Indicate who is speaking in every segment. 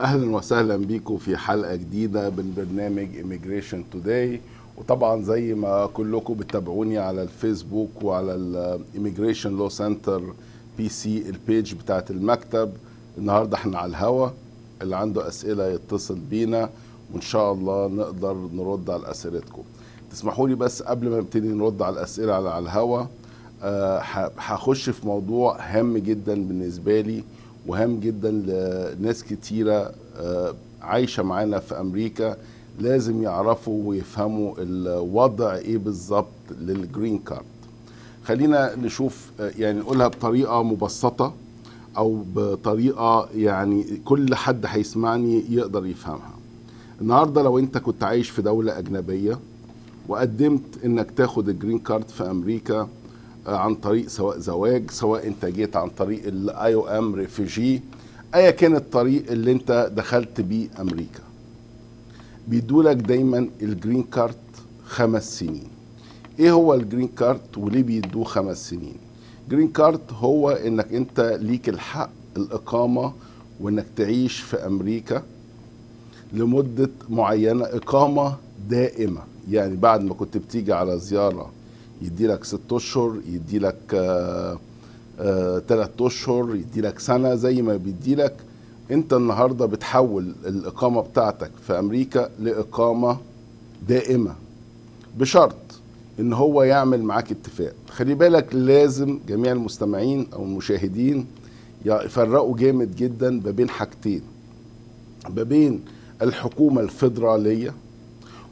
Speaker 1: أهلا وسهلا بيكم في حلقة جديدة من برنامج Immigration Today. وطبعا زي ما كلكم بتتابعوني على الفيسبوك وعلى ال Immigration Law Center PC ال page بتاعت المكتب. النهارده إحنا على الهوا. اللي عنده أسئلة يتصل بينا وإن شاء الله نقدر نرد على أسئلتكم. تسمحوا لي بس قبل ما نبتدي نرد على الأسئلة على الهوا آه، هخش في موضوع هام جدا بالنسبة لي وهام جدا لناس كتيرة آه، عايشة معانا في أمريكا لازم يعرفوا ويفهموا الوضع إيه بالظبط لل green card خلينا نشوف آه، يعني نقولها بطريقة مبسطة أو بطريقة يعني كل حد هيسمعني يقدر يفهمها. النهارده لو أنت كنت عايش في دولة أجنبية وقدمت إنك تاخد ال green card في أمريكا آه، عن طريق سواء زواج سواء أنت جيت عن طريق ال IOM refugee أيا كان الطريق اللي أنت دخلت بيه أمريكا بيدولك دايما ال green card خمس سنين. إيه هو ال green card وليه بيدوه خمس سنين؟ green card هو إنك أنت ليك الحق الإقامة وإنك تعيش في أمريكا لمدة معينة إقامة دائمة. يعني بعد ما كنت بتيجي على زيارة يديلك ست أشهر يديلك آه، آه، تلات أشهر يديلك سنة زي ما بيديلك. أنت النهاردة بتحول الإقامة بتاعتك في أمريكا لإقامة دائمة بشرط إن هو يعمل معاك اتفاق. خلي بالك لازم جميع المستمعين أو المشاهدين يفرقوا جامد جدا ما بين حاجتين ما بين الحكومة الفيدرالية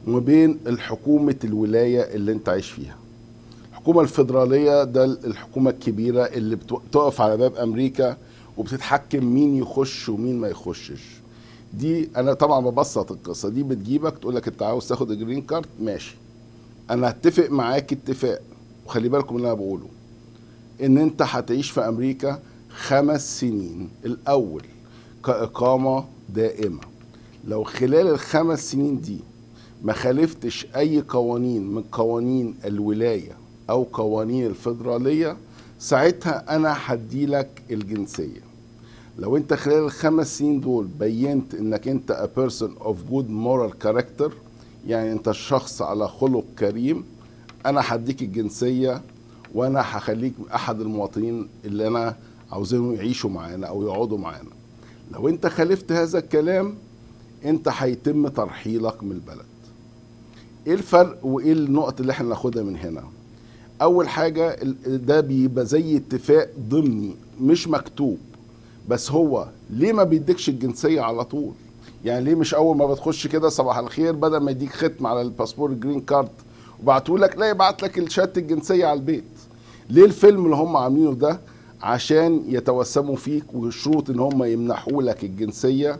Speaker 1: وما بين الحكومة الولاية اللي أنت عايش فيها. الحكومة الفيدرالية ده الحكومة الكبيرة اللي بتقف على باب أمريكا وبتتحكم مين يخش ومين ما يخشش. دي أنا طبعا ببسط القصة. دي بتجيبك تقول لك أنت عاوز تاخد الجرين كارد ماشي. أنا هتفق معاك اتفاق. وخلي بالكم اللي أنا بقوله. إن أنت هتعيش في أمريكا خمس سنين. الأول كإقامة دائمة. لو خلال الخمس سنين دي ما خالفتش أي قوانين من قوانين الولاية أو قوانين الفيدرالية ساعتها أنا هديلك الجنسية. لو أنت خلال الخمس سنين دول بينت إنك أنت a person of good moral character يعني أنت شخص على خلق كريم أنا هديك الجنسية وأنا هخليك أحد المواطنين اللي أنا عاوزينهم يعيشوا معانا أو يقعدوا معانا. لو أنت خالفت هذا الكلام أنت هيتم ترحيلك من البلد. إيه الفرق وإيه النقط اللي إحنا ناخدها من هنا؟ أول حاجة ده بيبقى زي اتفاق ضمني مش مكتوب. بس هو ليه ما بيديكش الجنسية على طول؟ يعني ليه مش أول ما بتخش كده صباح الخير بدل ما يديك ختم على الباسبور ال green card وبعتهولك لا يبعت لك شهاده الجنسية على البيت. ليه الفيلم اللي هم عاملينه ده؟ عشان يتوسموا فيك وشروط إن هم يمنحوا لك الجنسية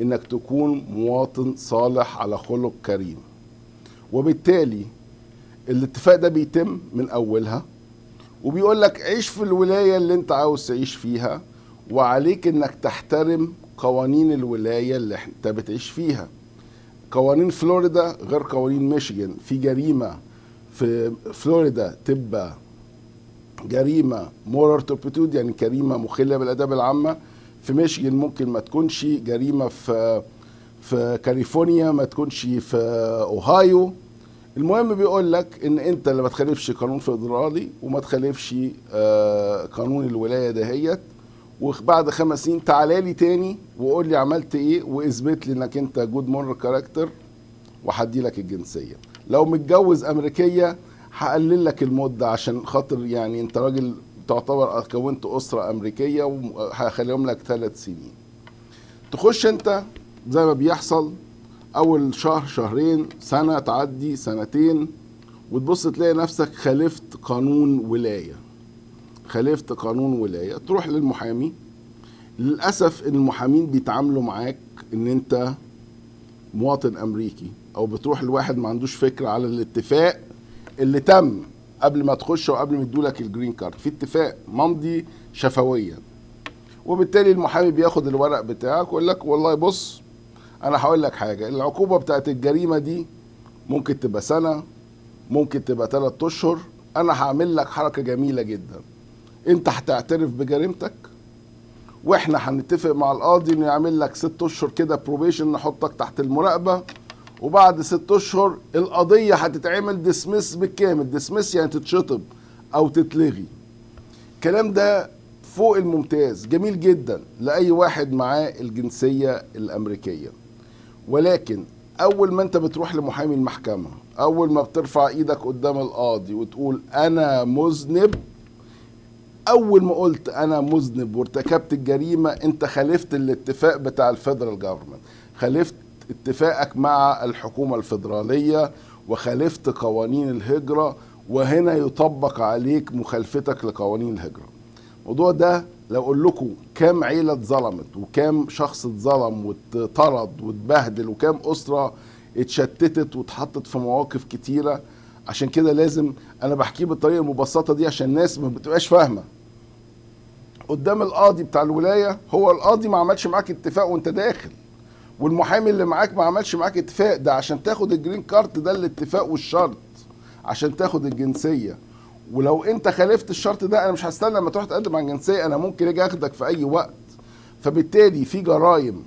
Speaker 1: إنك تكون مواطن صالح على خلق كريم. وبالتالي الاتفاق ده بيتم من أولها وبيقول لك عيش في الولاية اللي انت عاوز تعيش فيها وعليك إنك تحترم قوانين الولاية اللي انت بتعيش فيها. قوانين فلوريدا غير قوانين ميشيغان. في جريمة في فلوريدا تبقى جريمة moral turpitude يعني جريمة مخلة بالآداب العامة. في ميشيغان ممكن ما تكونش جريمة في في كاليفورنيا ما تكونش في أوهايو. المهم بيقول لك إن أنت اللي ما تخالفش قانون فيدرالي وما تخالفش آه، قانون الولاية دهيت وبعد خمس سنين تعالى لي تاني وقول لي عملت إيه وإثبت لي إنك أنت good moral character وهدي لك الجنسية. لو متجوز أمريكية هقلل لك المدة عشان خاطر يعني أنت راجل تعتبر كونت أسرة أمريكية وهخليهم لك ثلاث سنين. تخش أنت زي ما بيحصل أول شهر شهرين سنة تعدي سنتين وتبص تلاقي نفسك خالفت قانون ولاية. خالفت قانون ولاية. تروح للمحامي. للأسف المحامين بيتعاملوا معاك إن أنت مواطن أمريكي أو بتروح لواحد ما عندوش فكرة على الاتفاق اللي تم قبل ما تخش وقبل ما يدولك الجرين كارد. في اتفاق ممضي شفويا. وبالتالي المحامي بياخد الورق بتاعك ويقول لك والله بص أنا هقول لك حاجة العقوبة بتاعت الجريمة دي ممكن تبقى سنة ممكن تبقى ثلاث أشهر أنا هعمل لك حركة جميلة جدا. أنت هتعترف بجريمتك وإحنا هنتفق مع القاضي إنه يعمل لك ست أشهر كده probation نحطك تحت المراقبة وبعد ست أشهر القضية هتتعمل dismiss بالكامل. dismiss يعني تتشطب أو تتلغي. الكلام ده فوق الممتاز جميل جدا لأي واحد معاه الجنسية الأمريكية. ولكن أول ما أنت بتروح لمحامي المحكمة أول ما بترفع إيدك قدام القاضي وتقول أنا مذنب أول ما قلت أنا مذنب وارتكبت الجريمة أنت خالفت الاتفاق بتاع الفيدرال جفرمنت خالفت اتفاقك مع الحكومة الفيدرالية وخالفت قوانين الهجرة وهنا يطبق عليك مخالفتك لقوانين الهجرة. الموضوع ده لو أقول لكم كام عيلة اتظلمت وكام شخص اتظلم واتطرد واتبهدل وكام أسرة اتشتتت واتحطت في مواقف كتيرة عشان كده لازم أنا بحكيه بالطريقة المبسطة دي عشان الناس ما بتبقاش فاهمة. قدام القاضي بتاع الولاية هو القاضي ما عملش معاك اتفاق وأنت داخل. والمحامي اللي معاك ما عملش معاك اتفاق ده عشان تاخد ال green card ده الاتفاق والشرط عشان تاخد الجنسية. ولو انت خالفت الشرط ده أنا مش هستنى لما تروح تقدم على الجنسية أنا ممكن أجي اخدك في اي وقت. فبالتالي في جرائم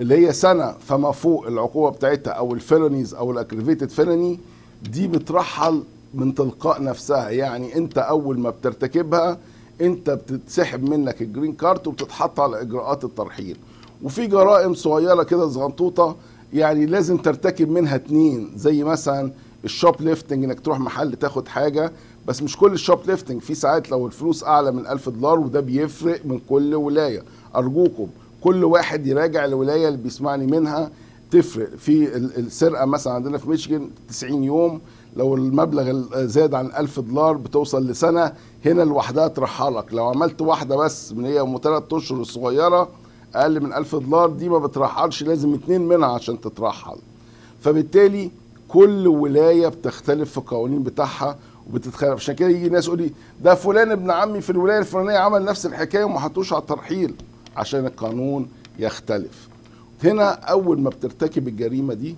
Speaker 1: اللي هي سنة فما فوق العقوبة بتاعتها أو ال felonies أو ال aggravated felony دي بترحل من تلقاء نفسها. يعني انت أول ما بترتكبها انت بتتسحب منك ال green card وبتتحط على إجراءات الترحيل. وفي جرائم صغيرة كده صغنطوطه يعني لازم ترتكب منها اتنين. زي مثلا ال shoplifting إنك تروح محل تاخد حاجة بس مش كل ال shoplifting في ساعات لو الفلوس أعلى من 1000 دولار وده بيفرق من كل ولاية. أرجوكم كل واحد يراجع الولاية اللي بيسمعني منها تفرق. في السرقة مثلا عندنا في ميشيغان 90 يوم لو المبلغ زاد عن 1000 دولار بتوصل لسنة هنا لوحدها ترحلك لو عملت واحدة بس من هي أم ثلاث أشهر الصغيرة أقل من 1000 دولار دي ما بترحلش لازم اتنين منها عشان تترحل. فبالتالي كل ولاية بتختلف في القوانين بتاعها وبتتخالف عشان كده يجي ناس يقول لي ده فلان ابن عمي في الولاية الفلانية عمل نفس الحكاية وما حطوش على الترحيل. عشان القانون يختلف. هنا أول ما بترتكب الجريمة دي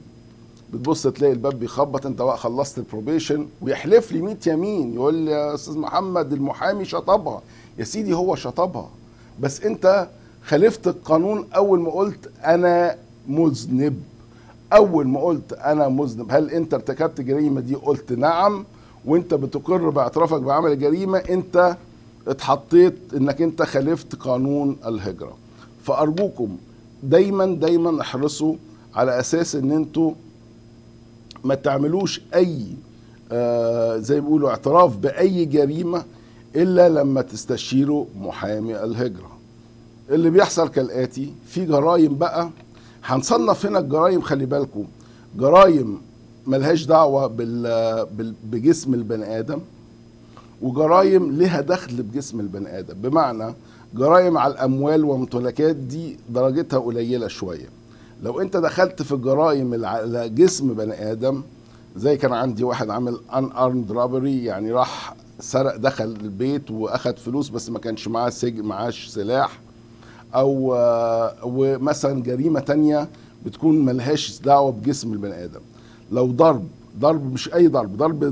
Speaker 1: بتبص تلاقي الباب بيخبط أنت بقى خلصت البروبيشن ويحلف لي 100 يمين. يقول لي يا أستاذ محمد المحامي شطبها. يا سيدي هو شطبها. بس أنت خالفت القانون أول ما قلت أنا مذنب. أول ما قلت أنا مذنب. هل أنت ارتكبت جريمه دي؟ قلت نعم. وانت بتقر باعترافك بعمل الجريمه انت اتحطيت انك انت خالفت قانون الهجرة. فأرجوكم دايما دايما احرصوا على أساس إن أنتوا ما تعملوش أي آه زي بيقولوا اعتراف بأي جريمة إلا لما تستشيروا محامي الهجرة. اللي بيحصل كالآتي في جرائم بقى. هنصنف هنا الجرائم خلي بالكم. جرائم ملهاش دعوة بجسم البني آدم وجرائم لها دخل بجسم البني آدم. بمعنى جرائم على الأموال وممتلكات دي درجتها قليلة شوية. لو أنت دخلت في الجرائم على جسم بني آدم زي كان عندي واحد عامل ان ارمد رابري يعني راح سرق دخل البيت وأخد فلوس بس ما كانش معاه سجن معاش سلاح. أو ومثلا جريمة تانية بتكون ملهاش دعوة بجسم البني آدم. لو ضرب ضرب مش أي ضرب ضرب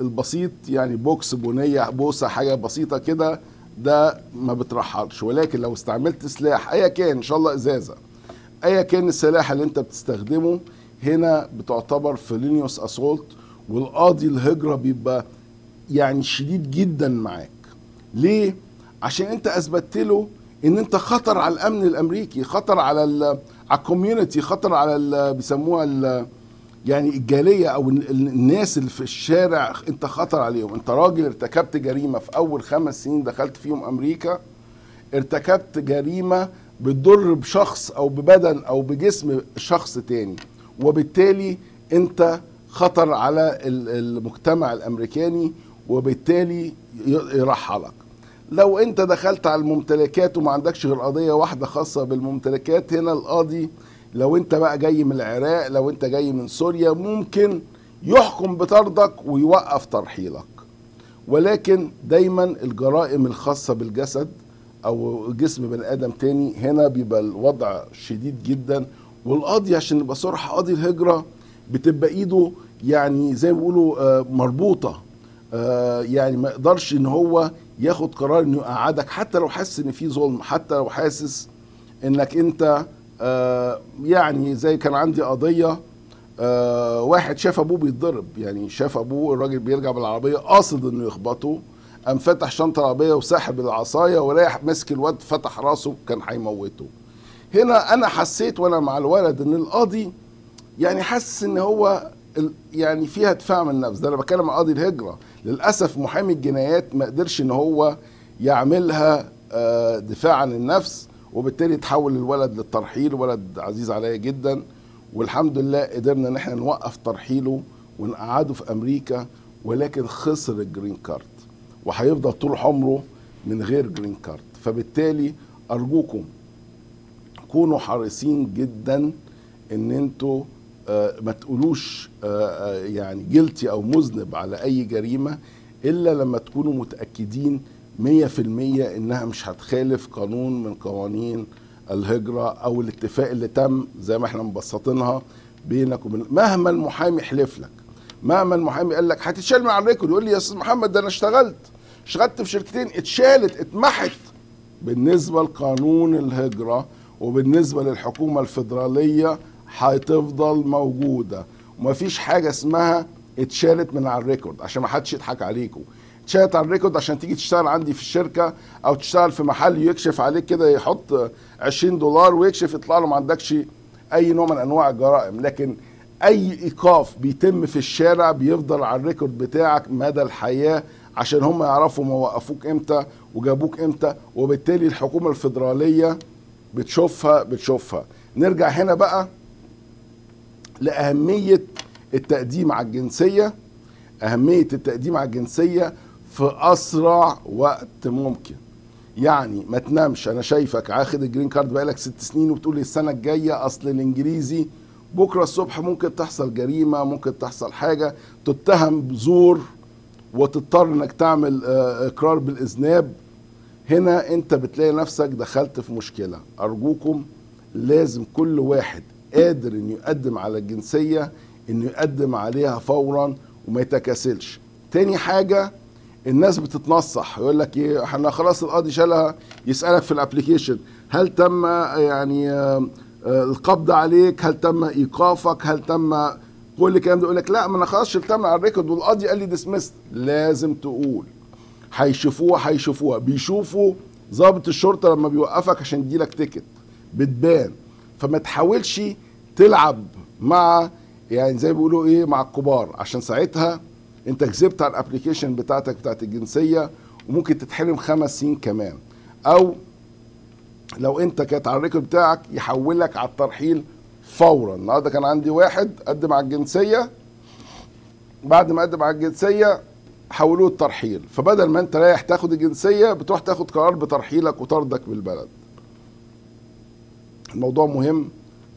Speaker 1: البسيط يعني بوكس بونية بوكسة حاجة بسيطة كده ده ما بترحلش. ولكن لو استعملت سلاح أيا كان إن شاء الله إزازة أيا كان السلاح اللي أنت بتستخدمه هنا بتعتبر felonious assault والقاضي الهجرة بيبقى يعني شديد جدا معاك. ليه؟ عشان أنت أثبتت له إن أنت خطر على الأمن الأمريكي خطر على على الكوميونتي خطر على بيسموها يعني الجالية أو الناس اللي في الشارع أنت خطر عليهم. أنت راجل ارتكبت جريمة في أول خمس سنين دخلت فيهم أمريكا ارتكبت جريمة بتضر بشخص أو ببدن أو بجسم شخص تاني وبالتالي أنت خطر على المجتمع الأمريكاني وبالتالي يرحلك. لو أنت دخلت على الممتلكات وما عندكش غير قضية واحدة خاصة بالممتلكات هنا القاضي لو انت بقى جاي من العراق لو انت جاي من سوريا ممكن يحكم بطردك ويوقف ترحيلك. ولكن دايما الجرائم الخاصة بالجسد أو جسم بني آدم تاني هنا بيبقى الوضع شديد جدا. والقاضي عشان يبقى صرح قاضي الهجرة بتبقى إيده يعني زي ما بيقولوا مربوطة. آه، يعني ما يقدرش إن هو ياخد قرار إنه يقعدك. حتى لو حاسس إن في ظلم حتى لو حاسس إنك أنت آه، يعني زي كان عندي قضية آه، واحد شاف أبوه بيتضرب. يعني شاف أبوه الراجل بيرجع بالعربية قاصد إنه يخبطه قام فتح شنطة العربيه وساحب العصاية ورايح ماسك الواد فتح راسه كان هيموته. هنا أنا حسيت وأنا مع الولد إن القاضي يعني حاسس إن هو يعني فيها دفاع من النفس. ده أنا بتكلم عن قاضي الهجرة. للأسف محامي الجنايات ما قدرش إن هو يعملها آه، دفاع عن النفس وبالتالي تحول الولد للترحيل ولد عزيز عليا جدا. والحمد لله قدرنا إن إحنا نوقف ترحيله ونقعده في أمريكا ولكن خسر الجرين كارد وهيفضل طول عمره من غير green card. فبالتالي أرجوكم كونوا حريصين جدا إن أنتوا آه، ما تقولوش آه، آه، يعني guilty أو مذنب على أي جريمة إلا لما تكونوا متأكدين 100% إنها مش هتخالف قانون من قوانين الهجرة أو الاتفاق اللي تم زي ما إحنا مبسطينها بينك وبين مهما المحامي حلف لك مهما المحامي قال لك هتتشال من على ال record يقول لي يا أستاذ محمد ده أنا اشتغلت اشتغلت في شركتين اتشالت اتمحت. بالنسبة لقانون الهجرة وبالنسبة للحكومة الفيدرالية هتفضل موجودة. ومفيش حاجة اسمها اتشالت من على ال record عشان ما حدش يضحك عليكم اتشالت على ال record عشان تيجي تشتغل عندي في الشركة أو تشتغل في محل يكشف عليك كده يحط 20 دولار ويكشف يطلع له ما عندكش أي نوع من أنواع الجرائم. لكن أي إيقاف بيتم في الشارع بيفضل على ال record بتاعك مدى الحياة عشان هم يعرفوا ما وقفوك إمتى وجابوك إمتى. وبالتالي الحكومة الفيدرالية بتشوفها بتشوفها. نرجع هنا بقى لأهمية التقديم على الجنسية. أهمية التقديم على الجنسية في أسرع وقت ممكن. يعني ما تنامش. أنا شايفك عاخد الجرين كارد بقالك ست سنين وبتقول لي السنة الجاية أصل الإنجليزي بكرة الصبح ممكن تحصل جريمة ممكن تحصل حاجة. تتهم بزور وتضطر إنك تعمل آه، إقرار بالإذناب. هنا أنت بتلاقي نفسك دخلت في مشكلة. أرجوكم لازم كل واحد قادر إنه يقدم على الجنسية إنه يقدم عليها فورا وما يتكاسلش. تاني حاجة الناس بتتنصح يقول لك إيه إحنا خلاص القاضي شالها يسألك في الابلكيشن هل تم يعني آه، آه، القبض عليك؟ هل تم إيقافك؟ هل تم كل الكلام ده؟ يقول لك لا ما أنا خلاص شلتها من على ال record والقاضي قال لي dismissed لازم تقول. هيشوفوها هيشوفوها. بيشوفوا ضابط الشرطة لما بيوقفك عشان يديلك ticket بتبان. فما تحاولش تلعب مع يعني زي ما بيقولوا إيه مع الكبار عشان ساعتها انت كذبت على ال application بتاعتك بتاعت الجنسية وممكن تتحرم خمس سنين كمان. أو لو انت كانت على ال record بتاعك يحولك على الترحيل فورا. النهارده كان عندي واحد قدم على الجنسية بعد ما قدم على الجنسية حولوه الترحيل. فبدل ما انت رايح تاخد الجنسية بتروح تاخد قرار بترحيلك وطردك من البلد. الموضوع مهم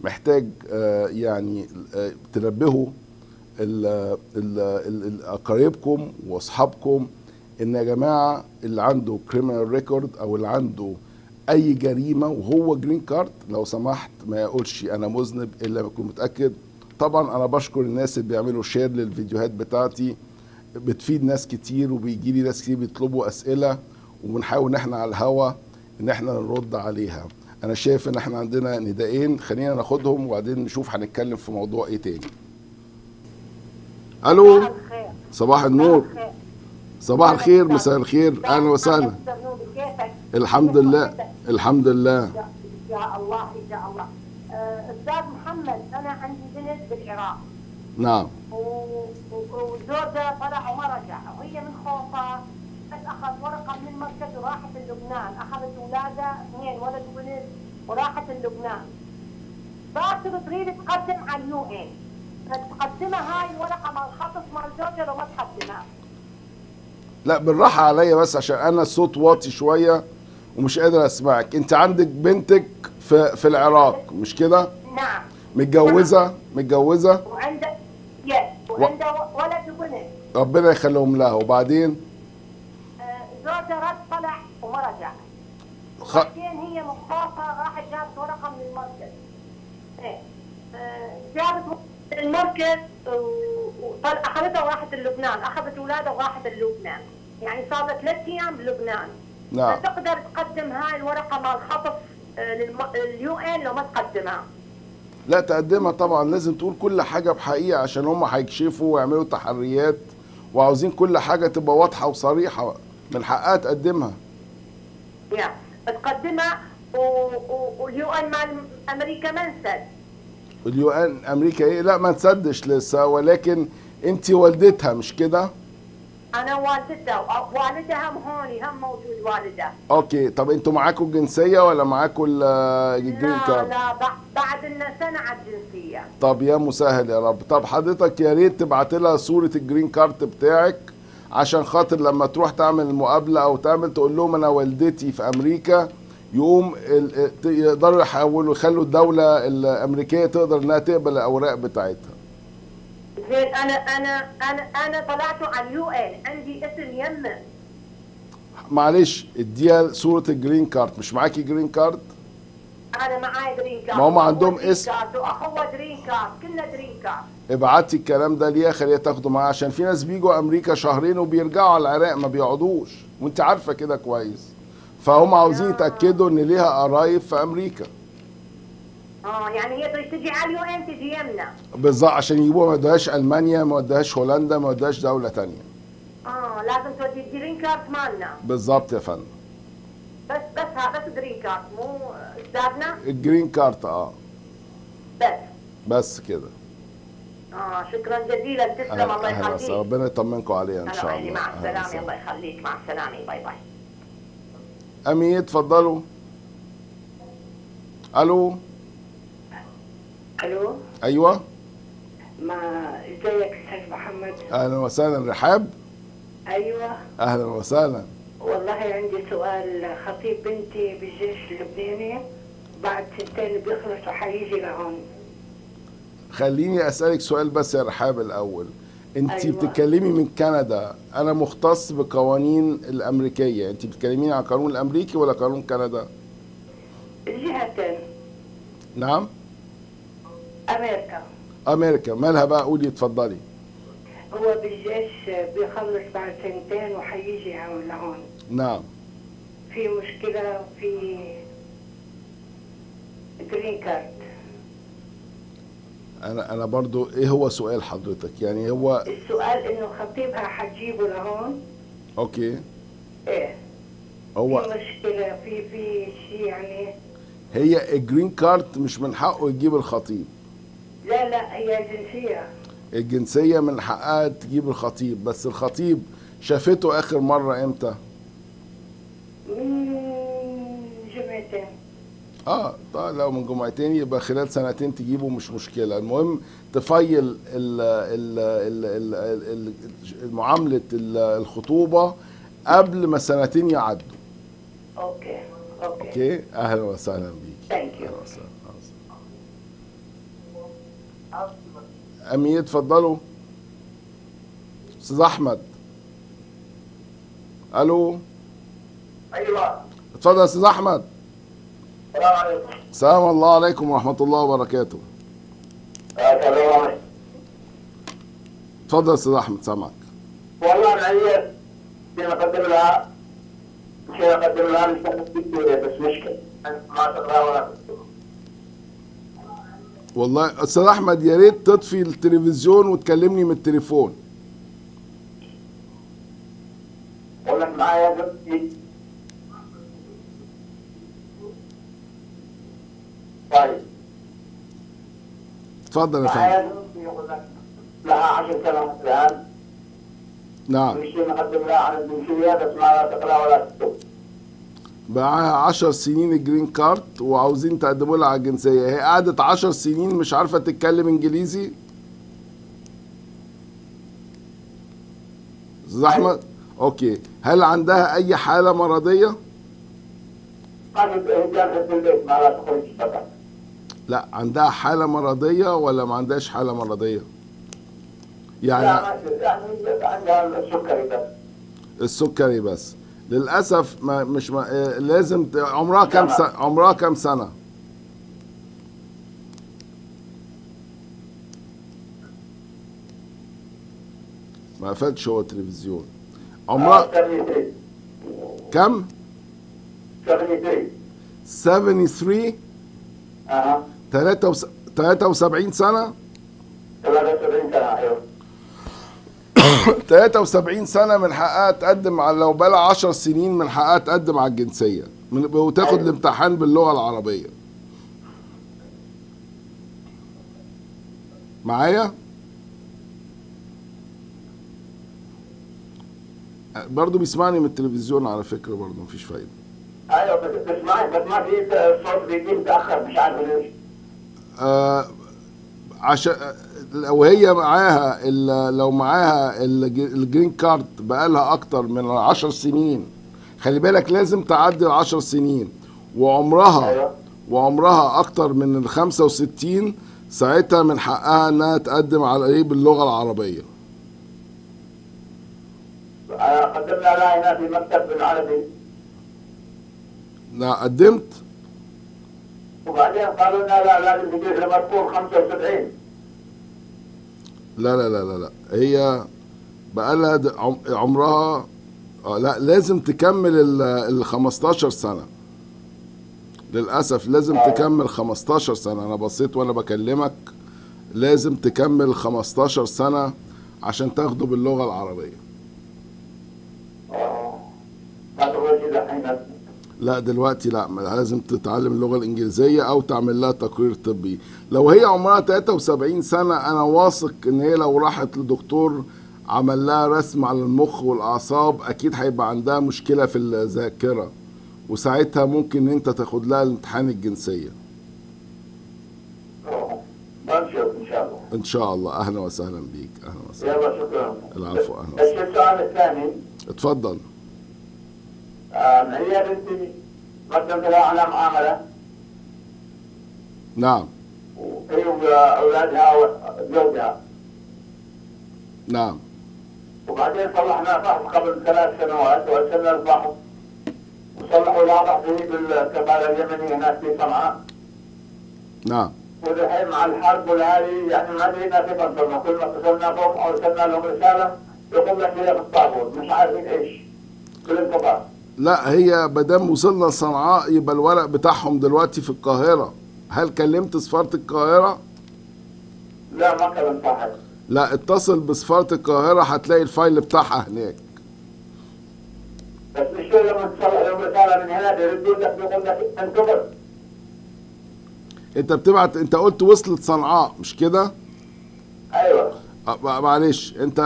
Speaker 1: محتاج آه، يعني آه، أقاربكم وأصحابكم إن يا جماعة اللي عنده كريمنال ريكورد أو اللي عنده أي جريمة وهو green card لو سمحت ما يقولش أنا مذنب إلا ما يكون متأكد. طبعا أنا بشكر الناس اللي بيعملوا share للفيديوهات بتاعتي. بتفيد ناس كتير وبيجي لي ناس كتير بيطلبوا أسئلة وبنحاول إن إحنا على الهوا إن إحنا نرد عليها. أنا شايف إن إحنا عندنا ندائين خلينا ناخدهم وبعدين نشوف هنتكلم في موضوع إيه تاني. ألو؟
Speaker 2: صباح
Speaker 1: النور. صباح الخير مساء الخير. أهلا وسهلا؟ الحمد لله. الحمد لله.
Speaker 2: يا يا الله ان شاء الله. آه، أستاذ محمد أنا عندي بنت بالعراق.
Speaker 1: نعم.
Speaker 2: وزوجها طلع وما رجع وهي من خوفها بس أخذ ورقة من المركز وراحت لبنان أخذت اولادها اثنين ولد وبنت وراحت لبنان باكر تريد تقدم على اليو ان فتقدمها هاي الورقه مال الخطف مال زوجها لو ما تقدمها.
Speaker 1: لا بالراحة عليا بس عشان أنا الصوت واطي شوية ومش قادر أسمعك. أنت عندك بنتك في في العراق مش كده؟
Speaker 2: نعم.
Speaker 1: متجوزة؟ متجوزة؟
Speaker 2: وعنده يس وعنده ولد وبنت.
Speaker 1: ربنا يخليهم لها. وبعدين؟
Speaker 2: آه، زوجها رد طلع وما رجع
Speaker 1: خ...
Speaker 2: بعدين هي مخافة راحت جابت ورقة من المركز. إيه آه، جابت المركز اخذتها وراحت لبنان أخذت اولادها وراحت لبنان يعني صار لها ثلاث أيام بلبنان.
Speaker 1: نعم.
Speaker 2: فتقدر تقدم هاي الورقة مال خطف اليو إن لو ما تقدمها.
Speaker 1: لا تقدمها طبعا. لازم تقول كل حاجة بحقيقة عشان هم هيكشفوا ويعملوا تحريات وعاوزين كل حاجة تبقى واضحة وصريحة. من حقها تقدمها.
Speaker 2: يا تقدمها وال UN مال أمريكا ما انسد
Speaker 1: ال UN أمريكا إيه؟ لا ما تسدش لسه ولكن أنت والدتها مش كده؟
Speaker 2: أنا والدتها والدها هم هوني هم موجود والدها.
Speaker 1: okay طب أنتوا معاكم الجنسية ولا معاكم ال- ال green
Speaker 2: لا
Speaker 1: card
Speaker 2: لا بع- بعد لنا سنه على الجنسيه
Speaker 1: طب يا مسهل يا رب. طب حضرتك يا ريت تبعت لها صورة ال green card بتاعك عشان خاطر لما تروح تعمل المقابله أو تعمل تقول لهم أنا والدتي في أمريكا يقوم يقدروا يحولوا يخلوا الدولة الأمريكية تقدر إنها تقبل الأوراق بتاعتها.
Speaker 2: زين أنا أنا أنا أنا طلعت على ال UN عندي اسم يمه
Speaker 1: معلش اديها صورة ال green card مش معاكي green card
Speaker 2: أنا معاي green card
Speaker 1: ما هم عندهم اسم.
Speaker 2: واخوه green card كلنا green card
Speaker 1: ابعتي الكلام ده ليها خليها تاخده معاها عشان في ناس بيجوا أمريكا شهرين وبيرجعوا على العراق ما بيقعدوش. وأنت عارفة كده كويس. فهم عاوزين يتأكدوا إن ليها قرايب في أمريكا.
Speaker 2: آه يعني هي تجي على ال UN تجي يمنا
Speaker 1: بالظبط عشان يجيبوها ما يودوهاش ألمانيا ما يودوهاش هولندا ما يودوهاش دولة تانية.
Speaker 2: آه لازم تودي ال green card مالنا.
Speaker 1: بالظبط يا فندم.
Speaker 2: بس بس بس green card مو استاذنا
Speaker 1: ال green card آه.
Speaker 2: بس.
Speaker 1: بس كده.
Speaker 2: آه شكرا جزيلا تسلم الله. يخليك.
Speaker 1: ربنا يطمنكم عليها
Speaker 2: إن
Speaker 1: شاء الله.
Speaker 2: مع
Speaker 1: السلامة.
Speaker 2: الله يخليك. مع السلامة bye bye.
Speaker 1: أمين اتفضلوا. ألو؟
Speaker 3: ألو؟
Speaker 1: أيوه.
Speaker 3: ما إزيك أستاذ محمد؟
Speaker 1: أهلا وسهلا. رحاب؟
Speaker 3: أيوه.
Speaker 1: أهلا وسهلا.
Speaker 3: والله عندي سؤال. خطيب بنتي بالجيش اللبناني بعد سنتين بيخلص وحيجي لهون.
Speaker 1: خليني أسألك سؤال بس يا رحاب الأول. انت
Speaker 3: أيوة.
Speaker 1: بتتكلمي من كندا. أنا مختص بقوانين الأمريكية. انت بتتكلميني عن القانون الأمريكي ولا قانون كندا؟
Speaker 3: الجهتين
Speaker 1: نعم.
Speaker 3: أمريكا.
Speaker 1: أمريكا. مالها بقى؟ قولي اتفضلي.
Speaker 3: هو بالجيش بيخلص بعد سنتين وحيجي هون لهون.
Speaker 1: نعم.
Speaker 3: في مشكلة في green card
Speaker 1: أنا أنا برضو إيه هو سؤال حضرتك؟ يعني هو
Speaker 3: السؤال إنه خطيبها حتجيبه لهون
Speaker 1: okay.
Speaker 3: إيه.
Speaker 1: هو
Speaker 3: في مشكلة في في شيء يعني؟
Speaker 1: هي ال green card مش من حقه يجيب الخطيب.
Speaker 3: لا لا هي جنسية.
Speaker 1: الجنسية من حقها تجيب الخطيب بس الخطيب شافته آخر مرة إمتى؟
Speaker 3: من
Speaker 1: آه طيب لو من جمعتين يبقى خلال سنتين تجيبه مش مشكلة. المهم ت file ال ال ال ال ال معاملة ال- الخطوبة قبل ما سنتين يعدوا.
Speaker 3: okay okay.
Speaker 1: okay؟ أهلا وسهلا بيك.
Speaker 3: ثانك يو
Speaker 1: أهلا وسهلا. امين اتفضلوا. أستاذ أحمد. ألو؟
Speaker 4: أيوه.
Speaker 1: اتفضل يا أستاذ أحمد.
Speaker 4: السلام عليكم.
Speaker 1: السلام الله عليكم ورحمة الله وبركاته.
Speaker 4: السلام عليكم.
Speaker 1: اتفضل يا أستاذ أحمد سامعك.
Speaker 4: والله أنا هي شيء اقدم لها شيء اقدم لها مش دكتورة بس مشكلة. أنا ما تقرا ولا
Speaker 1: والله أستاذ أحمد يا ريت تطفي التلفزيون وتكلمني من التليفون.
Speaker 4: أقول لك معايا طيب.
Speaker 1: اتفضل يا فندم.
Speaker 4: معايا لها 10 سنوات الآن.
Speaker 1: نعم.
Speaker 4: مش نقدم لها عن الجنسية بس ما تقرأ ولا تكتب.
Speaker 1: معاها 10 سنين ال green card وعاوزين تقدموا لها على الجنسية. هي قعدت 10 سنين مش عارفة تتكلم إنجليزي. أستاذ احمد okay. هل عندها أي حالة مرضية؟
Speaker 4: قالت هي جالسة في البيت ما لا تخرج فقط.
Speaker 1: لا عندها حالة مرضية ولا ما عندهاش حالة مرضية؟
Speaker 4: لا
Speaker 1: يعني
Speaker 4: ما يعني عندها السكري بس.
Speaker 1: السكري بس. للأسف ما مش ما آه، لازم عمرها كام
Speaker 4: لا.
Speaker 1: سنة؟ عمرها كام سنة؟ ما قفلش هو التلفزيون. عمرها
Speaker 4: 73
Speaker 1: كم
Speaker 4: 73
Speaker 1: 73
Speaker 4: أها.
Speaker 1: 73 سنة؟
Speaker 4: 73 سنة أيوه.
Speaker 1: 73 سنة من حقها تقدم على لو بقى 10 سنين من حقها تقدم على الجنسية من وتاخد
Speaker 4: أيوة.
Speaker 1: الامتحان باللغة العربية. معايا؟ برضه بيسمعني من التلفزيون على فكرة برضه مفيش فايدة.
Speaker 4: أيوه بس بس ما بس ما في صوت بيجي متأخر مش عارف ليش.
Speaker 1: عشان لو هي معاها لو معاها الج- الجرين كارد بقالها أكتر من عشر سنين. خلي بالك لازم تعدي العشر سنين. وعمرها. وعمرها أكتر من ال 65 ساعتها من حقها إنها تقدم على إيه؟ باللغة العربية.
Speaker 4: آه، قدمنا لها هنا في مكتب بالعربي.
Speaker 1: لا قدمت؟
Speaker 4: وبعدين قالوا لنا لا لازم تجيب ليفربول 75
Speaker 1: لا لا لا لا لا. هي بقالها د- عم- عمرها آه لا لازم تكمل ال- ال 15 سنة. للأسف لازم
Speaker 4: آه.
Speaker 1: تكمل 15 سنة. أنا بصيت وأنا بكلمك لازم تكمل 15 سنة عشان تاخده باللغة العربية.
Speaker 4: آه.
Speaker 1: لا دلوقتي لا لازم تتعلم اللغة الإنجليزية أو تعمل لها تقرير طبي. لو هي عمرها 73 سنة أنا واثق إن هي لو راحت لدكتور عمل لها رسم على المخ والأعصاب أكيد هيبقى عندها مشكلة في الذاكرة وساعتها ممكن أنت تاخد لها الامتحان الجنسية.
Speaker 4: بنشوف إن شاء الله.
Speaker 1: إن شاء الله. أهلا وسهلا بيك. أهلا وسهلا.
Speaker 4: يلا شكرا.
Speaker 1: العفو أهلا
Speaker 4: بس
Speaker 1: وسهلا
Speaker 4: السؤال الثاني.
Speaker 1: اتفضل.
Speaker 4: هي بنتي قدمت لها على معامله
Speaker 1: نعم.
Speaker 4: وهي واولادها وزوجها.
Speaker 1: نعم.
Speaker 4: وبعدين صلحنا فحص قبل ثلاث سنوات وأرسلنا الفحص وصلحوا لها فحصه بالكفالة اليمنية هناك في صنعاء
Speaker 1: نعم.
Speaker 4: والحين مع الحرب والهذه يعني ما لقينا كيف نصلنا كل ما اتصلنا فوق أو أرسلنا لهم رسالة يقول لك هي في الطابور مش عارفين إيش. بالانتظار
Speaker 1: لا هي مادام وصلنا صنعاء يبقى الورق بتاعهم دلوقتي في القاهرة. هل كلمت سفارة القاهرة؟
Speaker 4: لا ما صاحب
Speaker 1: لا اتصل بسفارة القاهرة هتلاقي الفايل بتاعها هناك.
Speaker 4: بس مش لما من هنا بيردوا لك بيقول لك انتظر
Speaker 1: انت بتبعت انت قلت وصلت صنعاء مش كده؟ أيوه. مع- معلش انت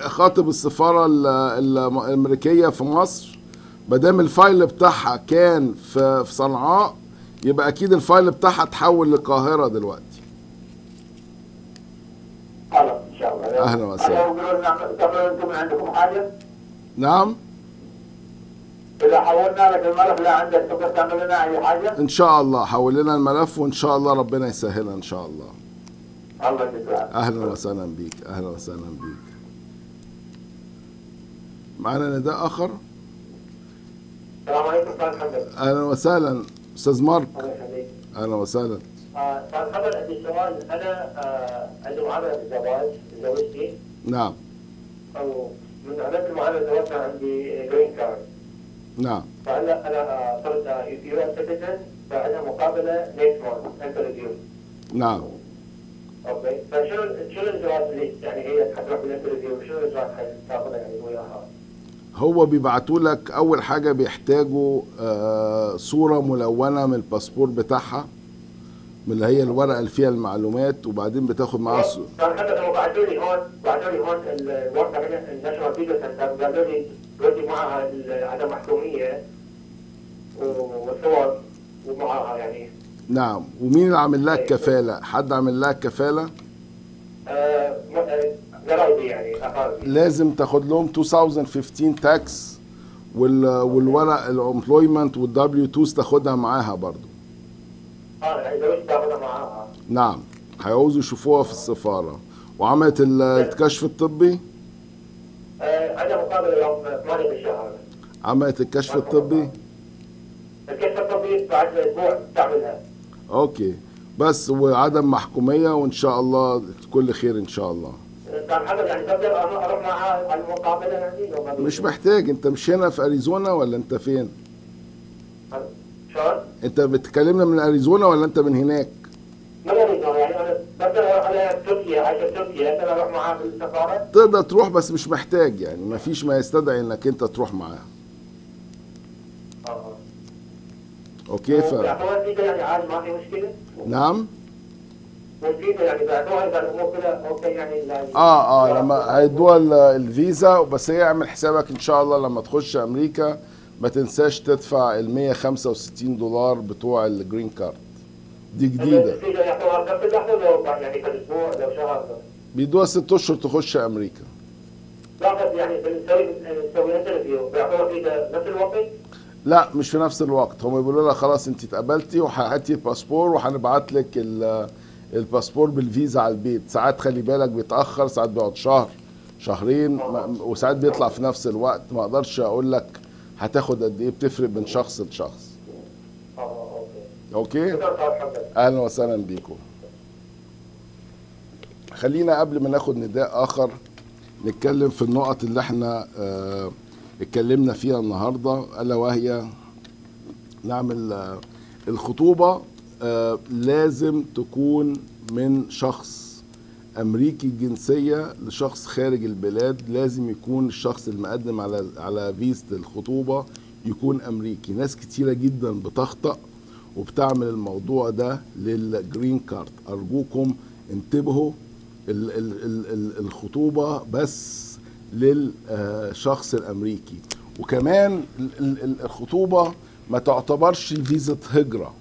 Speaker 1: خاطب السفارة ال- ال- الأمريكية في مصر؟ مادام ال file بتاعها كان في في صنعاء يبقى أكيد ال file بتاعها اتحول للقاهرة دلوقتي.
Speaker 4: خلاص إن شاء الله.
Speaker 1: أهلا وسهلا.
Speaker 4: أنتم عندكم حاجة؟
Speaker 1: نعم.
Speaker 4: إذا حولنا لك الملف لا عندك تقدر تعمل لنا أي حاجة.
Speaker 1: إن شاء الله. حول لنا الملف وإن شاء الله ربنا يسهلها إن شاء الله.
Speaker 4: الله يجزاك.
Speaker 1: أهلا وسهلا بيك أهلا وسهلا بيك. معنا نداء
Speaker 4: آخر؟ أستاذ حمد.
Speaker 1: أهلا وسهلا. أستاذ مارك.
Speaker 4: الله يخليك.
Speaker 1: أهلا وسهلا.
Speaker 4: أستاذ حمد عندي سؤال. أنا آه، عندي معاملة في الزواج لزوجتي.
Speaker 1: نعم.
Speaker 4: أو من عملت المعامله زوجنا عندي green card
Speaker 1: نعم.
Speaker 4: فهلا أنا آه، صرت US citizen فعندها مقابلة next month interview
Speaker 1: نعم.
Speaker 4: okay. فشنو شنو الاجراءات اللي يعني هي حتروح بال interview شنو الاجراءات حتاخذها يعني وياها؟
Speaker 1: هو بيبعتوا لك أول حاجة بيحتاجوا آه صورة ملونة من الباسبور بتاعها من اللي هي الورقة اللي فيها المعلومات وبعدين بتاخد معاها.
Speaker 4: فالحمد هم بعثوا لي هون بعثوا لي هون الورقه من ال National Visa Center قالوا لي ودي معها عدم محكومية وصور ومعها يعني.
Speaker 1: نعم. ومين اللي عامل لها الكفالة؟ حد عامل لها
Speaker 4: الكفالة؟ يعني
Speaker 1: لازم تاخد لهم 2015 tax وال والورق ال employment وال W 2 تاخدها معاها برضو.
Speaker 4: آه يعني زوجتي تاخذها معاها.
Speaker 1: نعم. هيعوزوا يشوفوها في السفارة. وعملت ال- الكشف الطبي؟
Speaker 4: آه، عندها مقابله يوم 8 بالشهر
Speaker 1: عملت الكشف الطبي؟
Speaker 4: الكشف الطبي بعد أسبوع تعملها
Speaker 1: أوكي. بس وعدم محكومية وإن شاء الله كل خير إن شاء الله.
Speaker 4: كان يعني المقابلة يعني
Speaker 1: مش محتاج أنت مش هنا في أريزونا ولا أنت فين؟
Speaker 4: شلون؟
Speaker 1: أنت بتكلمنا من أريزونا ولا أنت من هناك؟
Speaker 4: ما اريد يعني أنا بقدر أروح على تركيا تركيا أروح معاه بالسفارة؟
Speaker 1: تقدر تروح بس مش محتاج يعني ما فيش ما يستدعي إنك أنت تروح معاه
Speaker 4: أه
Speaker 1: okay ف
Speaker 4: الفيزا يعني عادي ما في مشكلة؟
Speaker 1: نعم؟
Speaker 4: والفيزا يعني الأمور كده يعني لا-
Speaker 1: آه آه لما هيدوها ال- الفيزا بس هي اعمل حسابك إن شاء الله لما تخش أمريكا ما تنساش تدفع ال 165 دولار بتوع ال green card. دي جديدة.
Speaker 4: الفيزا يعني في الأسبوع لو شهر
Speaker 1: بيدوها ست أشهر تخش أمريكا.
Speaker 4: لاحظ يعني بنسوي بنسوي interview فيزا نفس الوقت؟
Speaker 1: لا مش في نفس الوقت. هم بيقولوا لها خلاص انت اتقبلتي وهاتي الباسبور وهنبعت لك ال- الباسبور بالفيزا على البيت. ساعات خلي بالك بيتأخر ساعات بيقعد شهر شهرين وساعات بيطلع في نفس الوقت. ما أقدرش أقول لك هتاخد قد إيه بتفرق من شخص لشخص.
Speaker 4: أوكي؟
Speaker 1: أهلا وسهلا بيكم. خلينا قبل ما ناخد نداء آخر نتكلم في النقط اللي إحنا آه اتكلمنا فيها النهارده ألا وهي نعمل آه، الخطوبة آه، لازم تكون من شخص أمريكي الجنسيه لشخص خارج البلاد لازم يكون الشخص المقدم على على فيزة الخطوبة يكون أمريكي. ناس كتيرة جدا بتخطأ وبتعمل الموضوع ده للجرين كارد أرجوكم انتبهوا ال ال ال ال الخطوبة بس للشخص الأمريكي. وكمان ال- ال- ال- الخطوبة ما تعتبرش فيزة هجرة.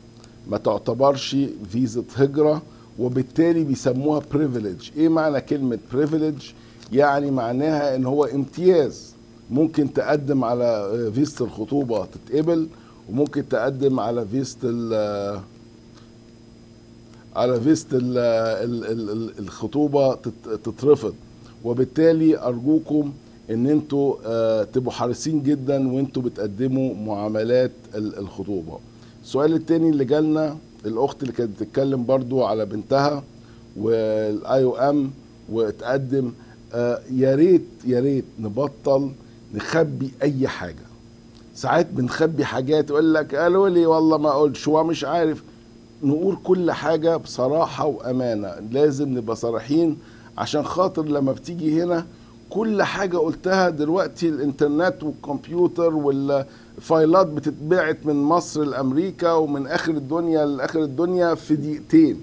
Speaker 1: ما تعتبرش فيزة هجرة وبالتالي بيسموها privilege إيه معنى كلمة privilege يعني معناها إن هو امتياز. ممكن تقدم على فيزة الخطوبة تتقبل وممكن تقدم على فيزة ال- على فيزة ال- ال- ال- ال- الخطوبة تت- تترفض. وبالتالي أرجوكم إن أنتوا آه، تبقوا حريصين جدا وأنتوا بتقدموا معاملات ال- الخطوبة. السؤال التاني اللي جالنا الأخت اللي كانت بتتكلم برضو على بنتها وال I أو M وتقدم آه، يا ريت يا ريت نبطل نخبي أي حاجة. ساعات بنخبي حاجات يقول لك قالوا لي والله ما اقولش هو مش عارف. نقول كل حاجة بصراحة وأمانة. لازم نبقى صريحين عشان خاطر لما بتيجي هنا كل حاجة قلتها دلوقتي الإنترنت والكمبيوتر والفايلات بتتبعت من مصر لأمريكا ومن آخر الدنيا لآخر الدنيا في دقيقتين.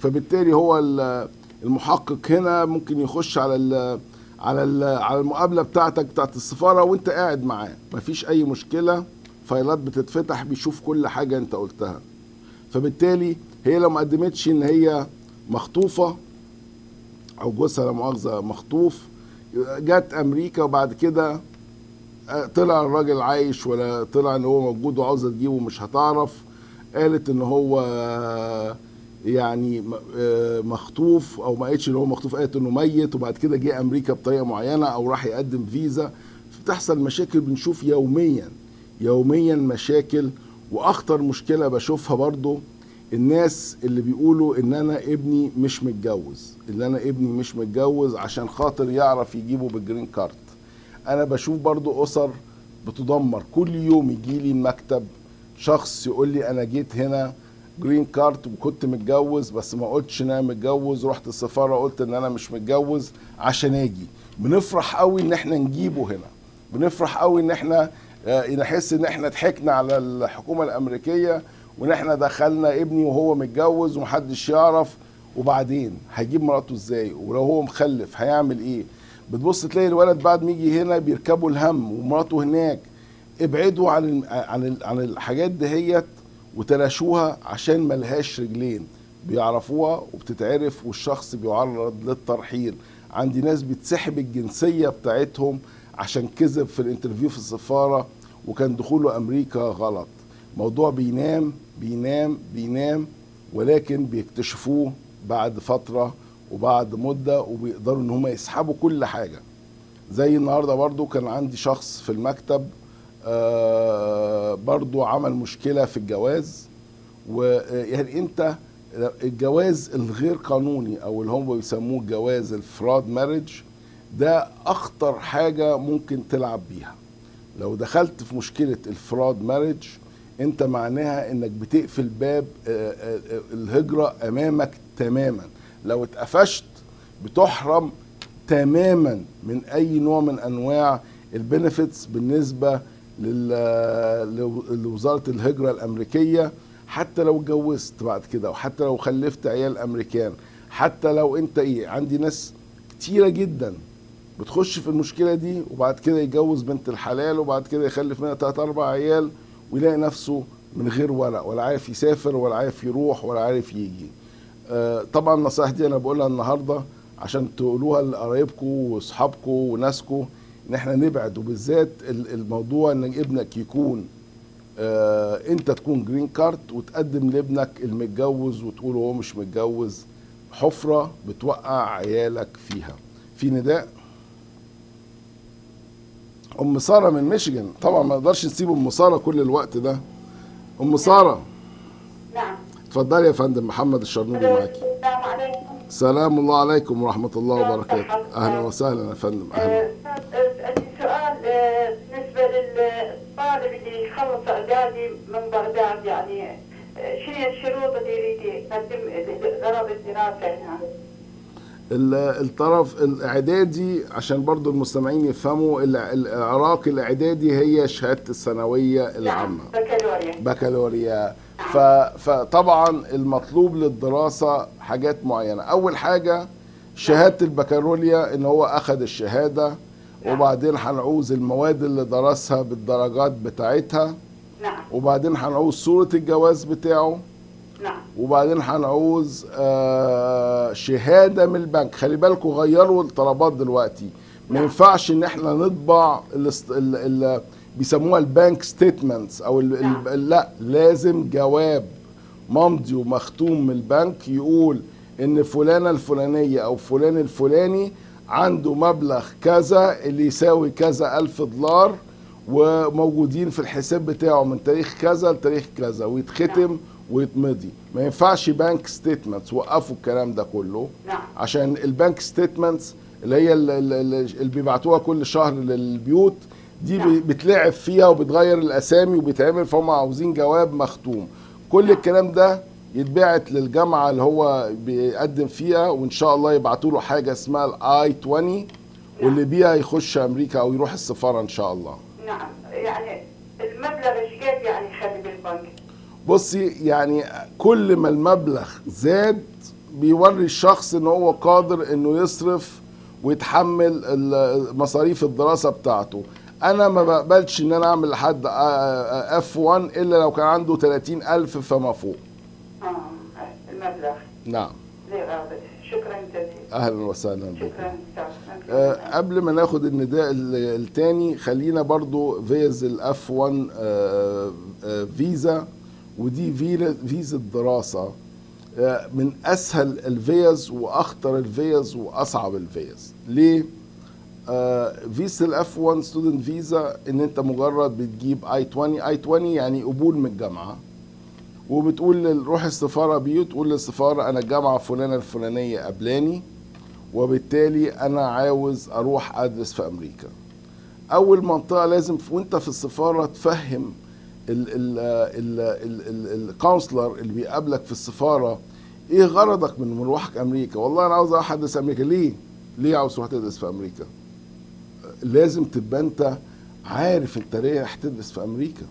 Speaker 1: فبالتالي هو ال- المحقق هنا ممكن يخش على ال على ال على المقابلة بتاعتك بتاعت السفارة وانت قاعد معاه. مفيش أي مشكلة. فايلات بتتفتح بيشوف كل حاجة انت قلتها. فبالتالي هي لو ما قدمتش إن هي مخطوفة أو جوزها لا مؤاخذة مخطوف جت أمريكا وبعد كده آه، طلع الراجل عايش ولا طلع إن هو موجود وعاوزه تجيبه مش هتعرف. قالت إن هو آه، يعني آه، مخطوف أو ما قالتش إن هو مخطوف قالت إنه ميت وبعد كده جه أمريكا بطريقة معينة أو راح يقدم فيزا. بتحصل مشاكل بنشوف يوميا يوميا مشاكل. وأخطر مشكلة بشوفها برضو الناس اللي بيقولوا إن أنا ابني مش متجوز إن أنا ابني مش متجوز عشان خاطر يعرف يجيبه بال green card أنا بشوف برضو أسر بتدمر. كل يوم يجي لي المكتب شخص يقول لي أنا جيت هنا green card وكنت متجوز بس ما قلتش إن أنا متجوز. رحت السفارة قلت إن أنا مش متجوز عشان آجي. بنفرح قوي إن إحنا نجيبه هنا. بنفرح قوي إن إحنا آه، نحس إن إحنا ضحكنا على الحكومة الأمريكية وان إحنا دخلنا ابني وهو متجوز ومحدش يعرف وبعدين هيجيب مراته إزاي؟ ولو هو مخلف هيعمل إيه؟ بتبص تلاقي الولد بعد ما يجي هنا بيركبوا الهم ومراته هناك. ابعدوا عن عن عن الحاجات دهيت وتلاشوها عشان ملهاش رجلين. بيعرفوها وبتتعرف والشخص بيعرض للترحيل. عندي ناس بتسحب الجنسية بتاعتهم عشان كذب في الانترفيو في السفارة وكان دخوله أمريكا غلط. موضوع بينام بينام بينام ولكن بيكتشفوه بعد فترة وبعد مدة وبيقدروا إن هم يسحبوا كل حاجة. زي النهاردة برضو كان عندي شخص في المكتب آه برضو عمل مشكلة في الجواز ويعني أنت الجواز الغير قانوني أو اللي هم بيسموه جواز الفراد مارج ده أخطر حاجة ممكن تلعب بيها. لو دخلت في مشكلة الفراد مارج انت معناها انك بتقفل باب آه، آه، آه، الهجرة أمامك تماما. لو اتقفشت بتحرم تماما من أي نوع من أنواع البنفيتس بالنسبة لوزارة الهجرة الأمريكية. حتى لو اتجوزت بعد كده وحتى لو خلفت عيال أمريكان حتى لو انت إيه عندي ناس كتيرة جدا بتخش في المشكلة دي وبعد كده يتجوز بنت الحلال وبعد كده يخلف منها تلات أربع عيال. ويلاقي نفسه من غير ورق ولا عارف يسافر ولا عارف يروح ولا عارف يجي. آه، طبعا النصائح دي أنا بقولها النهارده عشان تقولوها لقرايبكم واصحابكم وناسكم إن إحنا نبعد وبالذات ال- الموضوع إن ابنك يكون آه أنت تكون جرين كارد وتقدم لابنك المتجوز وتقول هو مش متجوز حفرة بتوقع عيالك فيها. في نداء؟ أم سارة من ميشيغان. طبعا ما نقدرش نسيب أم سارة كل الوقت ده. أم سارة.
Speaker 3: نعم.
Speaker 1: اتفضلي يا فندم محمد الشرنوبي معاكي
Speaker 3: السلام عليكم
Speaker 1: سلام الله عليكم ورحمة الله وبركاته. أهلا وسهلا يا فندم أهلا.
Speaker 3: آه، عندي سؤال آه، بالنسبة للطالب اللي يخلص إعدادي من بغداد يعني شنو الشروط اللي يريد يقدم غرض الدراسة هنا؟
Speaker 1: ال- الطرف الإعدادي عشان برضو المستمعين يفهموا ال- العراق الإعدادي هي شهادة الثانوية العامة.
Speaker 3: نعم بكالوريا.
Speaker 1: بكالوريا ف... فطبعا المطلوب للدراسة حاجات معينة. أول حاجة شهادة البكالوريا إن هو أخذ الشهادة وبعدين هنعوز المواد اللي درسها بالدرجات بتاعتها
Speaker 3: نعم.
Speaker 1: وبعدين هنعوز صورة الجواز بتاعه
Speaker 3: نعم.
Speaker 1: وبعدين هنعوز آه، شهادة من البنك. خلي بالكم غيروا الطلبات دلوقتي. ما ينفعش إن إحنا نطبع ال state- ال- ال- بيسموها ال bank statements أو ال-
Speaker 3: نعم.
Speaker 1: ال- لا لازم جواب ممضي ومختوم من البنك يقول إن فلانة الفلانية أو فلان الفلاني عنده مبلغ كذا اللي يساوي كذا ألف دولار وموجودين في الحساب بتاعه من تاريخ كذا لتاريخ كذا ويتختم ويتمضي. ما ينفعش bank statements وقفوا الكلام ده كله
Speaker 3: نعم.
Speaker 1: عشان ال bank statements اللي هي ال- ال- ال- اللي بيبعتوها كل شهر للبيوت دي
Speaker 3: نعم.
Speaker 1: بتلعب فيها وبتغير الأسامي وبيتعمل فهم عاوزين جواب مختوم. كل
Speaker 3: نعم.
Speaker 1: الكلام ده يتبعت للجامعة اللي هو بيقدم فيها وإن شاء الله يبعتوا له حاجة اسمها ال I 20 واللي بيها يخش أمريكا أو يروح السفارة إن شاء الله
Speaker 3: نعم يعني المبلغ إيش قد يعني يخلي بالبنك؟
Speaker 1: بصي يعني كل ما المبلغ زاد بيوري الشخص إن هو قادر إنه يصرف ويتحمل مصاريف الدراسة بتاعته. أنا ما بقبلش إن أنا أعمل لحد اف 1 إلا لو كان عنده 30 ألف فما فوق.
Speaker 3: آه المبلغ.
Speaker 1: نعم.
Speaker 3: غاضب شكرا جزيلا.
Speaker 1: أهلا وسهلا بكم.
Speaker 3: شكرا
Speaker 1: آه، قبل ما ناخد النداء ال- التاني خلينا برضو فيز ال F 1 آه، آه، فيزا. ودي فيزا دراسة آه، من أسهل الفيز وأخطر الفيز وأصعب الفيز. ليه؟ آه، فيزا ال F 1 student visa إن أنت مجرد بتجيب I 20 I 20 يعني قبول من الجامعة. وبتقول روح السفارة بيو تقول للسفارة أنا الجامعة فلانه الفلانية قبلاني وبالتالي أنا عاوز أروح أدرس في أمريكا. أول منطقة لازم وأنت في السفارة تفهم ال consular اللي بيقابلك في السفارة إيه غرضك من مروحك أمريكا؟ والله أنا عاوز في أمريكا. ليه؟ ليه عاوز تروح تدرس في أمريكا؟ لازم تبقى أنت عارف أنت رايح تدرس في أمريكا.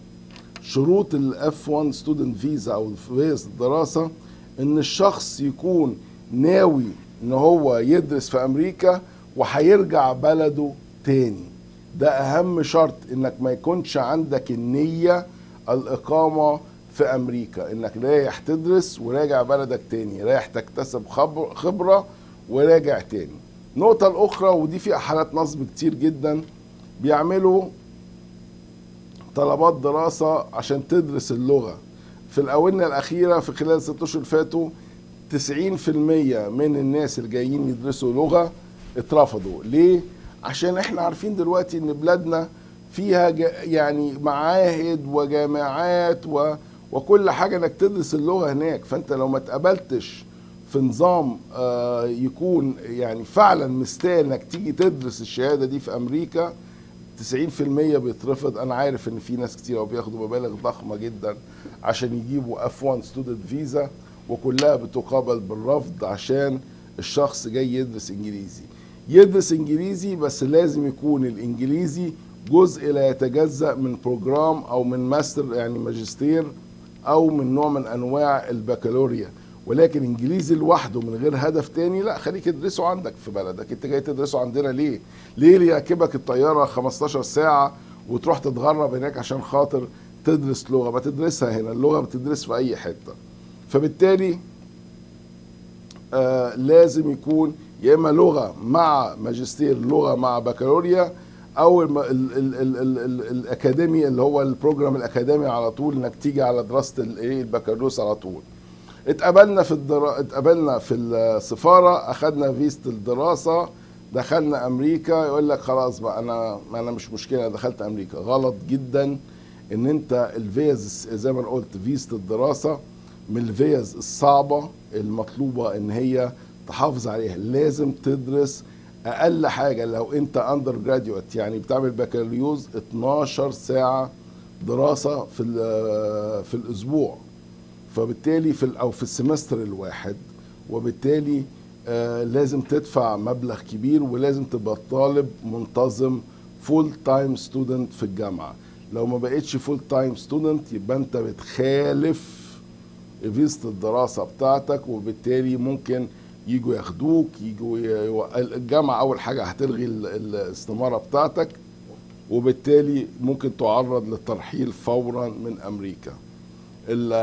Speaker 1: شروط ال F 1 student visa أو فيزا الدراسة إن الشخص يكون ناوي إن هو يدرس في أمريكا وهيرجع بلده تاني. ده أهم شرط إنك ما يكونش عندك النية الإقامة في أمريكا إنك رايح تدرس وراجع بلدك تاني رايح تكتسب خبر- خبرة وراجع تاني. النقطه الأخرى ودي فيها حالات نصب كتير جدا بيعملوا طلبات دراسة عشان تدرس اللغة. في الآونة الأخيرة في خلال الست أشهر فاتوا 90% من الناس اللي جايين يدرسوا لغة اترفضوا. ليه؟ عشان إحنا عارفين دلوقتي إن بلادنا فيها يعني معاهد وجامعات و وكل حاجة إنك تدرس اللغة هناك. فأنت لو ما اتقبلتش في نظام آه، يكون يعني فعلا مستاهل إنك تيجي تدرس الشهادة دي في أمريكا 90% بيترفض. أنا عارف إن في ناس كتير بياخدوا مبالغ ضخمة جدا عشان يجيبوا F 1 student visa وكلها بتقابل بالرفض عشان الشخص جاي يدرس إنجليزي. يدرس إنجليزي بس لازم يكون الإنجليزي جزء لا يتجزأ من program أو من ماستر يعني ماجستير أو من نوع من أنواع البكالوريا. ولكن إنجليزي لوحده من غير هدف تاني لا خليك تدرسه عندك في بلدك. أنت جاي تدرسه عندنا ليه؟ ليه يركبك الطيارة 15 ساعة وتروح تتغرب هناك عشان خاطر تدرس لغة؟ ما تدرسها هنا اللغة بتدرس في أي حتة. فبالتالي آه لازم يكون يا إما لغة مع ماجستير لغة مع بكالوريا أو ال ال ال ال ال الأكاديمي اللي هو البروجرام الأكاديمي على طول إنك تيجي على دراسة الايه البكالوريوس على طول. اتقبلنا في الدرا... اتقبلنا في السفارة اخذنا فيزة الدراسة دخلنا أمريكا يقول لك خلاص بقى أنا أنا مش مشكلة دخلت أمريكا. غلط جدا إن أنت الفيز زي ما أنا قلت فيزة الدراسة من الفيز الصعبة المطلوبة إن هي تحافظ عليها. لازم تدرس أقل حاجة لو أنت undergraduate يعني بتعمل بكالوريوس 12 ساعة دراسة في في الأسبوع. فبالتالي في أو في ال semester الواحد وبالتالي آه لازم تدفع مبلغ كبير ولازم تبقى طالب منتظم full time student في الجامعة. لو ما بقتش full time student يبقى أنت بتخالف فيزة الدراسة بتاعتك وبالتالي ممكن يجوا ياخدوك يجوا ي- الجامعة أول حاجة هتلغي ال- الاستمارة بتاعتك وبالتالي ممكن تعرض للترحيل فورا من أمريكا. ال-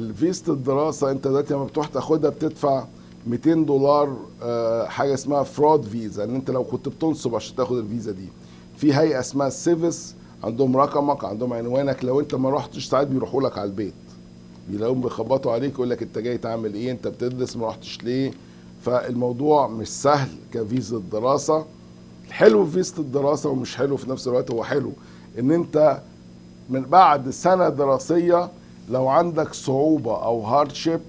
Speaker 1: الفيزة الدراسة أنت دلوقتي لما بتروح تاخدها بتدفع 200 دولار آه، حاجة اسمها فراد فيزا إن أنت لو كنت بتنصب عشان تاخد الفيزا دي. في هيئة اسمها السيفس عندهم رقمك عندهم عنوانك لو أنت ما رحتش ساعات بيروحوا لك على البيت. بيلاقوهم بيخبطوا عليك يقول لك أنت جاي تعمل إيه؟ أنت بتدرس ما رحتش ليه؟ فالموضوع مش سهل كفيزا دراسة الحلو في فيزا الدراسة ومش حلو في نفس الوقت هو حلو إن أنت من بعد سنة دراسية لو عندك صعوبة أو hardship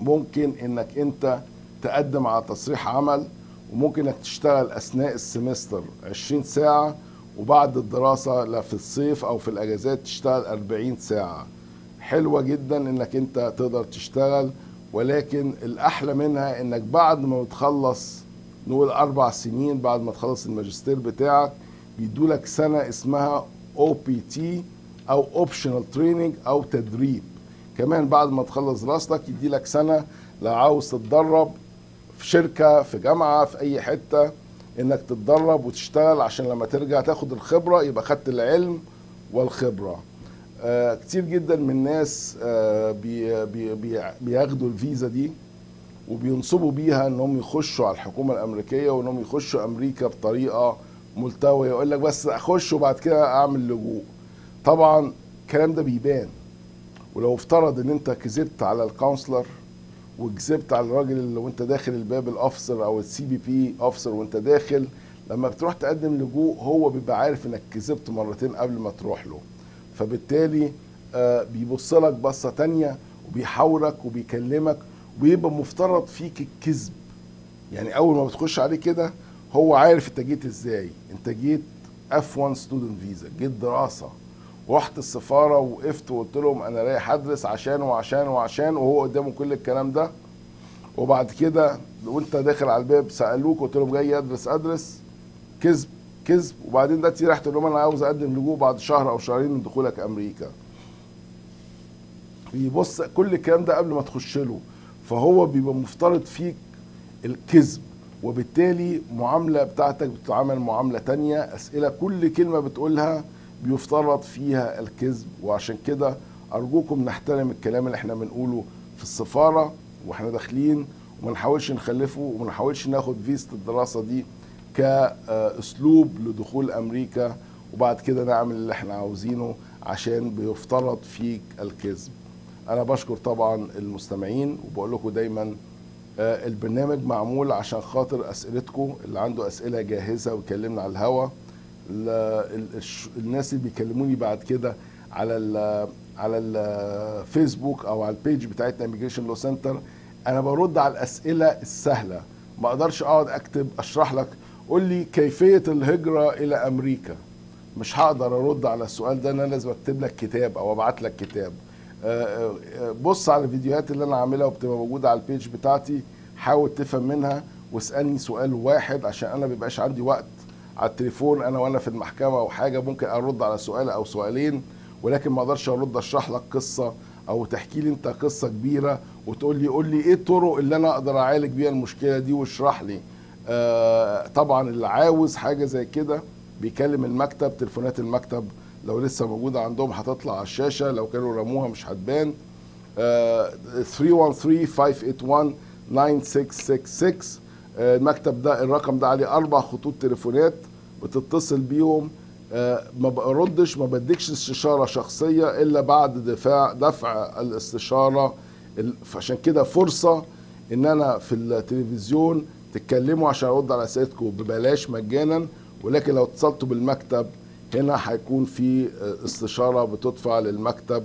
Speaker 1: ممكن إنك أنت تقدم على تصريح عمل وممكن إنك تشتغل أثناء ال semester 20 ساعة وبعد الدراسة لا في الصيف أو في الأجازات تشتغل 40 ساعة. حلوة جدا إنك أنت تقدر تشتغل ولكن الأحلى منها إنك بعد ما بتخلص نقول أربع سنين بعد ما تخلص الماجستير بتاعك بيدولك سنة اسمها OPT أو optional training أو تدريب. كمان بعد ما تخلص دراستك يدي لك سنة لو عاوز تتدرب في شركة في جامعة في أي حتة إنك تتدرب وتشتغل عشان لما ترجع تاخد الخبرة يبقى خدت العلم والخبرة. كتير جدا من الناس آه بي بي بي بياخدوا الفيزا دي وبينصبوا بيها إنهم يخشوا على الحكومة الأمريكية وإنهم يخشوا أمريكا بطريقة ملتوية. يقول لك بس أخش وبعد كده أعمل لجوء. طبعا الكلام ده بيبان. ولو افترض إن أنت كذبت على ال consular وكذبت على الراجل اللي وأنت داخل الباب ال officer أو ال CBP officer وأنت داخل لما بتروح تقدم لجوء هو بيبقى عارف إنك كذبت مرتين قبل ما تروح له. فبالتالي آه بيبص لك بصة تانية وبيحاورك وبيكلمك ويبقى مفترض فيك الكذب. يعني أول ما بتخش عليه كده هو عارف أنت جيت إزاي. أنت جيت F 1 student visa جيت دراسة. رحت السفارة وقفت وقلت لهم أنا رايح أدرس عشان وعشان وعشان وهو قدامه كل الكلام ده. وبعد كده وانت داخل على الباب سألوك قلت لهم جاي أدرس أدرس. كذب. كذب وبعدين ده راح تقول لهم أنا عاوز أقدم لجوء بعد شهر أو شهرين من دخولك أمريكا. بيبص كل الكلام ده قبل ما تخش له. فهو بيبقى مفترض فيك الكذب وبالتالي معاملة بتاعتك بتتعامل معاملة تانية. أسئلة كل كلمة بتقولها بيفترض فيها الكذب. وعشان كده أرجوكم نحترم الكلام اللي إحنا بنقوله في السفارة وإحنا داخلين وما نحاولش نخلفه وما نحاولش ناخد فيزة الدراسة دي. كأسلوب لدخول أمريكا وبعد كده نعمل اللي إحنا عاوزينه عشان بيفترض فيك الكذب. أنا بشكر طبعا المستمعين وبقول لكم دايما آه، البرنامج معمول عشان خاطر أسئلتكم اللي عنده أسئلة جاهزة ويكلمنا على الهوا. الناس اللي بيكلموني بعد كده على ال على الفيسبوك أو على ال page بتاعتنا Immigration Law Center أنا برد على الأسئلة السهلة. ما أقدرش أقعد أكتب أشرح لك قول لي كيفية الهجرة إلى أمريكا. مش هقدر أرد على السؤال ده أنا لازم أكتب لك كتاب أو أبعت لك كتاب. آه، آه، بص على الفيديوهات اللي أنا عاملها وبتبقى موجودة على البيج بتاعتي حاول تفهم منها واسألني سؤال واحد عشان أنا مبيبقاش عندي وقت على التليفون أنا وأنا في المحكمة أو حاجة. ممكن أرد على سؤال أو سؤالين ولكن ما أقدرش أرد أشرح لك قصة أو تحكي لي أنت قصة كبيرة وتقول لي قول لي إيه الطرق اللي أنا أقدر أعالج بيها المشكلة دي واشرح لي. آه طبعا اللي عاوز حاجة زي كده بيكلم المكتب تليفونات المكتب لو لسه موجودة عندهم هتطلع على الشاشة لو كانوا رموها مش هتبان. آه، 313-581-9666 آه، المكتب ده الرقم ده عليه أربع خطوط تليفونات بتتصل بيهم. آه، ما بردش ما بديكش استشارة شخصية إلا بعد دفاع دفع الاستشارة. ال- فعشان كده فرصة إن أنا في التلفزيون تتكلموا عشان ارد على اسئلتكم ببلاش مجانا ولكن لو اتصلتوا بالمكتب هنا هيكون في استشارة بتدفع للمكتب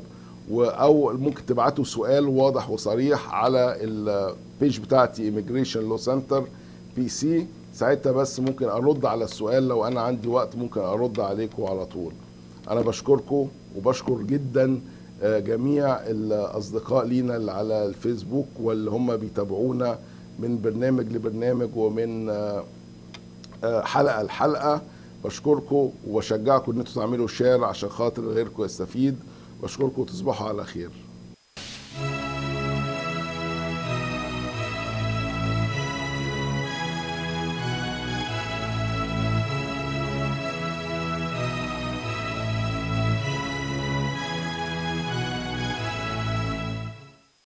Speaker 1: أو ممكن تبعتوا سؤال واضح وصريح على ال page بتاعتي Immigration Law Center PC ساعتها بس ممكن أرد على السؤال لو أنا عندي وقت ممكن أرد عليكم على طول. أنا بشكركم وبشكر جدا آه، جميع الأصدقاء لينا اللي على الفيسبوك واللي هم بيتابعونا. من برنامج لبرنامج ومن آه، آه، حلقة لحلقة. بشكركم وبشجعكم إن أنتوا تعملوا share عشان خاطر غيركم يستفيد. بشكركم وتصبحوا على خير.